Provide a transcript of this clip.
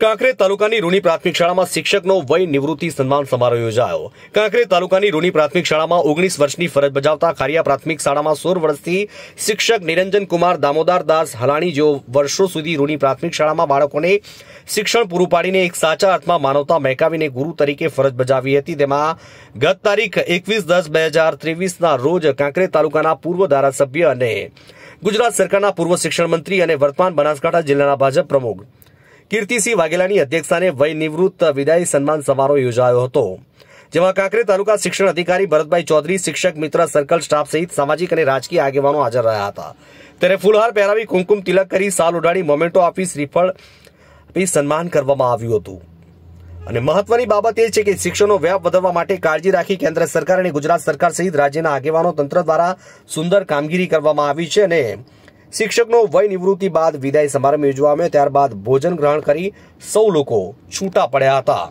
કાંકરેજ તાલુકાની રૂની પ્રાથમિક શાળામાં શિક્ષકનો વય નિવૃત્તિ સન્માન સમારોહ યોજાયો. કાંકરે તાલુકાની રૂની પ્રાથમિક શાળામાં ઓગણીસ વર્ષની ફરજ બજાવતા ખારિયા પ્રાથમિક શાળામાં સોળ વર્ષથી શિક્ષક નિરંજન કુમાર, દામોદર દાસ, હલાણી જેઓ વર્ષો સુધી રૂની પ્રાથમિક શાળામાં બાળકોને શિક્ષણ પૂરું પાડીને એક સાચા અર્થમાં માનવતા મહેકાવીને ગુરુ તરીકે ફરજ બજાવી હતી. તેમાં ગત તારીખ એકવીસ દસ બે હજાર ત્રેવીસના રોજ કાંકરે તાલુકાના પૂર્વ ધારાસભ્ય અને ગુજરાત સરકારના પૂર્વ શિક્ષણ મંત્રી અને વર્તમાન બનાસકાંઠા જિલ્લાના ભાજપ પ્રમુખ કીર્તિસિંહ વાઘેલાની અધ્યક્ષસ્થાને વય નિવૃત્ત વિદાય સન્માન સમારોહ યોજાયો હતો, જેમાં કાંકરે તાલુકા શિક્ષણ અધિકારી ભરતભાઈ ચૌધરી, શિક્ષક મિત્ર સર્કલ સ્ટાફ સહિત સામાજિક અને રાજકીય આગેવાનો હાજર રહ્યા હતા. ત્યારે ફૂલહાર પહેરાવી કુમકુમ તિલક કરી સાલ ઉડાડી મોમેન્ટો આપી શ્રીફળ આપી સન્માન કરવામાં આવ્યું હતું. અને મહત્વની બાબત એ છે કે શિક્ષણનો વ્યાપ વધારવા માટે કાળજી રાખી કેન્દ્ર સરકાર અને ગુજરાત સરકાર સહિત રાજ્યના આગેવાનો તંત્ર દ્વારા સુંદર કામગીરી કરવામાં આવી છે અને શિક્ષકનો વય નિવૃત્તિ બાદ વિદાય સમારંભ યોજવામાં ત્યારબાદ ભોજન ગ્રહણ કરી સૌ લોકો છૂટા પડ્યા હતા.